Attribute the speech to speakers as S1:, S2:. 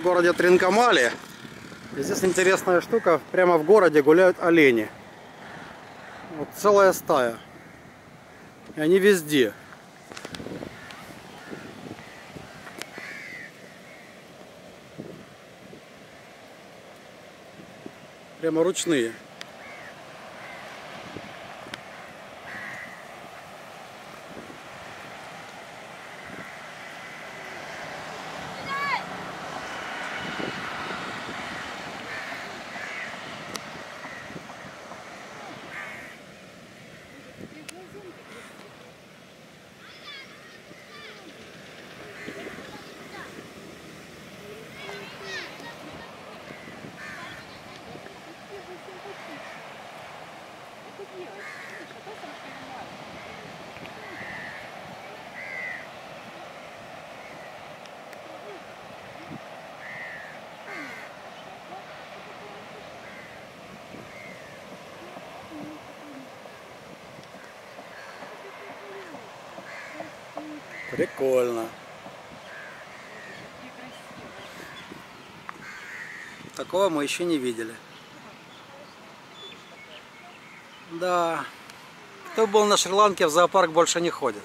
S1: В городе Тринкомали. И здесь интересная штука. Прямо в городе гуляют олени. Вот целая стая. И они везде. Прямо ручные. Прикольно. Такого мы еще не видели. Да. Кто был на Шри-Ланке, в зоопарк больше не ходит.